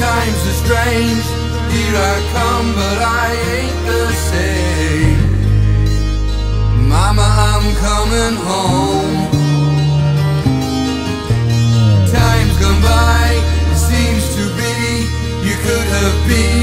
times are strange. Here I come, but I ain't the same. Mama, I'm coming home. Times gone by, it seems to be you could have been.